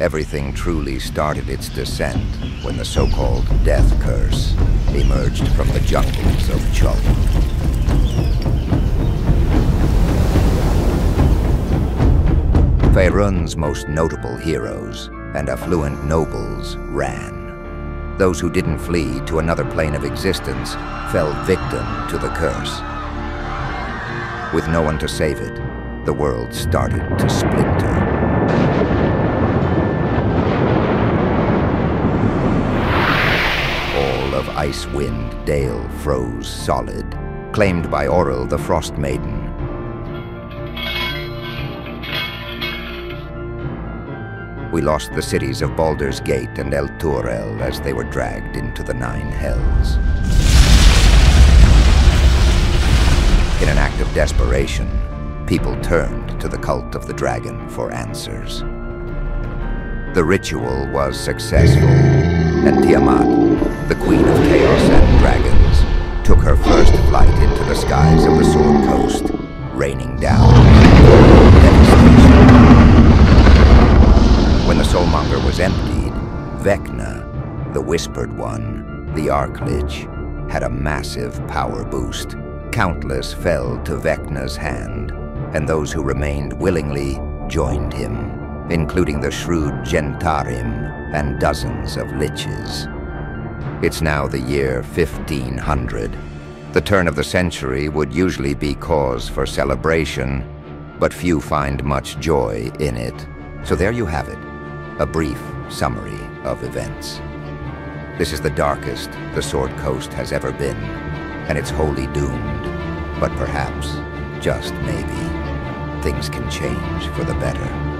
everything truly started its descent when the so-called Death Curse emerged from the jungles of Chult. Faerun's most notable heroes and affluent nobles ran. Those who didn't flee to another plane of existence fell victim to the curse. With no one to save it, the world started to splinter. All Icewind Dale froze solid, claimed by Auril the Frost Maiden. We lost the cities of Baldur's Gate and Elturel as they were dragged into the Nine Hells. In an act of desperation, people turned to the cult of the dragon for answers. The ritual was successful, and Tiamat, the queen of chaos and dragons, took her first flight into the skies of the Sword Coast, raining down devastation. When the Soulmonger was emptied, Vecna, the Whispered One, the Archlich, had a massive power boost. Countless fell to Vecna's hand, and those who remained willingly joined him, including the shrewd Zhentarim and dozens of liches. It's now the year 1500. The turn of the century would usually be cause for celebration, but few find much joy in it. So there you have it, a brief summary of events. This is the darkest the Sword Coast has ever been, and it's wholly doomed. But perhaps, just maybe, things can change for the better.